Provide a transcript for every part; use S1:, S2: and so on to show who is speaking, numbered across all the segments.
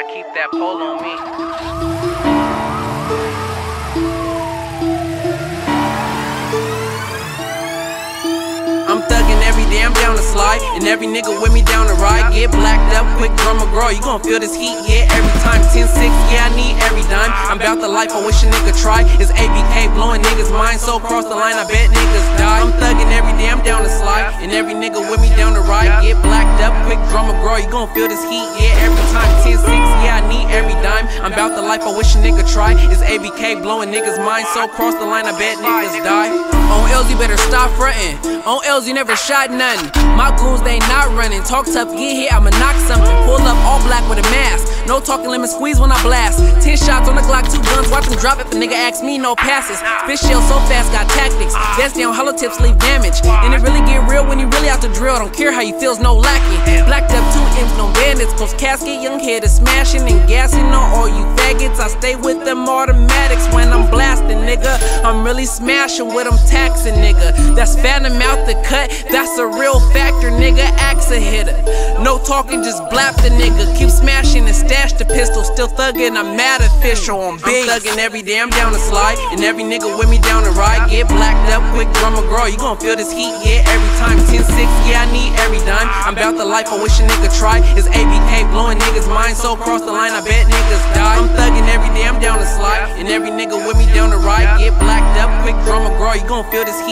S1: I keep that pole on me. I'm thugging every day, I'm down the slide. And every nigga with me down the ride. Get blacked up, quick drummer girl. You gon' feel this heat, yeah, every time. 10 6, yeah, I need every dime. I'm about the life, I wish a nigga try. It's ABK blowing niggas' mind. So cross the line, I bet niggas die. I'm thugging every day, I'm down the slide. And every nigga with me down the ride. Get blacked up, quick drummer girl. You gon' feel this heat, yeah, every time. 10 about the life, I wish a nigga try. It's ABK blowing niggas' mind. So cross the line, I bet niggas die. On L's, you better stop frontin'. On L's, you never shot nothing. My goons, they not running. Talk tough, get here, I'ma knock something. Pull up all black with a mask. No talking lemon squeeze when I blast. Ten shots on the Glock, two guns, watch them drop if a nigga ask me, no passes. Fish shell so fast, got tactics. That's down, hollow tips leave damage. And it really get real when you really out the drill. Don't care how you feels, no lacking. Blacked up two no bandits. Close casket, young head is smashing and gassing on all you faggots. I stay with them automatics when I'm blasting, nigga. I'm really smashing with them taxing, nigga. That's phantom out the cut, that's a real factor, nigga. Axe a hitter. No talking, just blap the nigga. Keep smashing the pistol. Still thugging, I'm mad official on big. I'm thugging every day, I'm down the slide. And every nigga with me down the ride. Get blacked up, quick drummer girl. You gon' feel this heat, yeah, every time. 10 6, yeah, I need every dime. I'm about the life, I wish a nigga try. It's ABK blowing niggas' mind. So cross the line, I bet niggas die. I'm thugging every day, I'm down the slide. And every nigga with me down the ride. Get blacked up, quick drummer girl. You gon' feel this heat,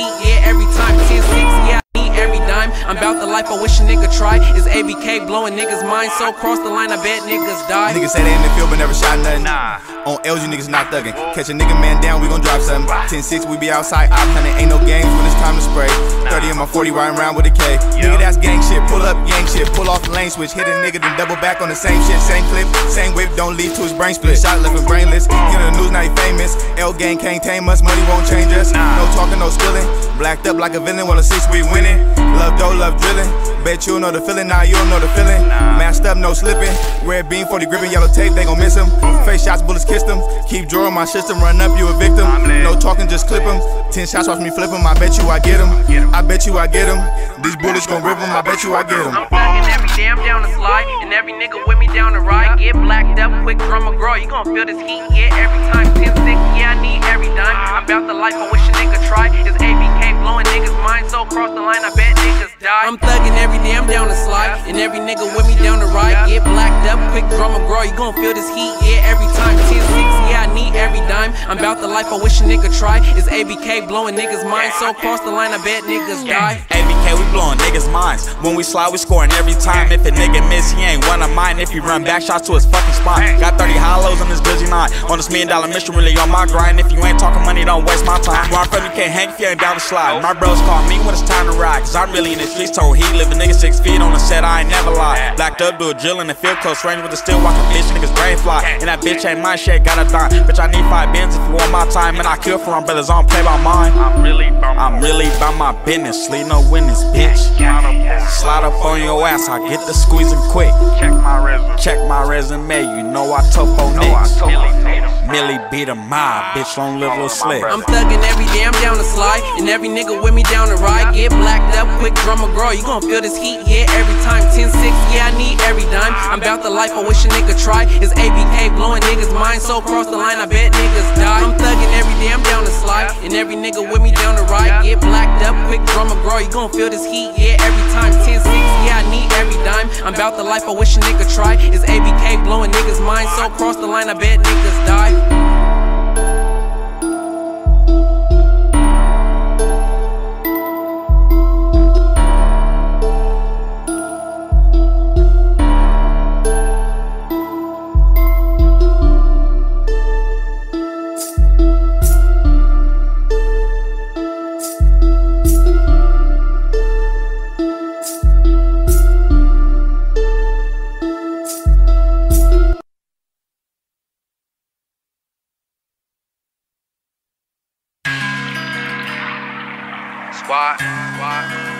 S1: I wish a nigga try. It's ABK blowing niggas' mind, so cross the line, I bet niggas die.
S2: Niggas say they in the field but never shot nothing. Nah. On L's, you niggas not thuggin'. Catch a nigga man down, we gon' drop something. 10 6, we be outside, op hunting. Ain't no games when it's time to spray. 30 in my 40, riding around with a K. Nigga, that's gang shit. Pull up, gang shit. Pull off the lane switch. Hit a nigga, then double back on the same shit. Same clip, same whip, don't lead to his brain split. Shot left him brainless. Get on the news, now he famous. L gang can't tame us, money won't change us. No talking, no skillin'. Blacked up like a villain while a six we winning. Love dough, love drilling. Bet you'll know the feeling, now nah, you'll know the feeling. Masked up, no slipping. Red beam, 40 gripping, yellow tape, they gon' miss him. Face shots, bullets kissed him. Keep drawing my system, run up, you a victim. No talking, just clip him. 10 shots, watch me flip him. I bet you I get him. I bet you I get him. These bullets gon' rip him, I bet you I get him.
S1: I'm every I'm down the slide. And every nigga with me down the ride. Get blacked up, quick drummer grow. You gon' feel this heat, yeah, every time. 10 6, yeah, I need every dime. I'm about the life, I wish a nigga try. It's ABK blowing niggas' mind, so cross the line, I bet. I'm thugging every day, I'm down the slide. And every nigga with me down the ride. Get blacked up, quick drummer grow. You gon' feel this heat, yeah, every time. 10 6, yeah, I need every dime. I'm about the life, I wish a nigga try. It's ABK blowing niggas' mind, so cross the line, I bet niggas die.
S3: ABK, we blowing niggas' minds. When we slide, we scoring every time. If a nigga miss, he ain't one of mine. If he run back shots to his fucking spot. Got 30 hollows on this On this million dollar mission, really on my grind. If you ain't talking money, don't waste my time. Where I'm from, you can't hang if you ain't down the slide. My bros call me when it's time to ride. Cause I'm really in the streets, told he live a nigga six feet on the set, I ain't never lie. Blacked up, do a drill in the field, close range with a still walking bitch, niggas brain fly. And that bitch ain't my shit, got a dime. Bitch, I need five bins if you want my time. And I kill for them brothers, I don't play by mine.
S4: I'm really bum.
S3: I'm really about my business, leave no witness, bitch. Slide up on your ass, I get the squeezing quick.
S4: Check my resume.
S3: Check my resume, you know I topo
S4: No, I
S3: niggas.
S4: totally.
S3: Millie beat a mob, bitch, long live little slick.
S1: I'm thugging every day, I'm down the slide. And every nigga with me down the ride. Get blacked up, quick drummer grow. You gon' feel this heat, yeah, every time. 10 6, yeah, I need every dime. I'm about the life, I wish a nigga try. It's ABK blowing niggas' mind, so cross the line, I bet niggas die. I'm thugging every day, I'm down the slide. And every nigga with me down the ride. Get blacked up, quick drummer grow. You gon' feel this heat, yeah, every time. I'm about the life, I wish a nigga try. It's ABK blowing niggas' mind, so cross the line, I bet niggas die. 哇哇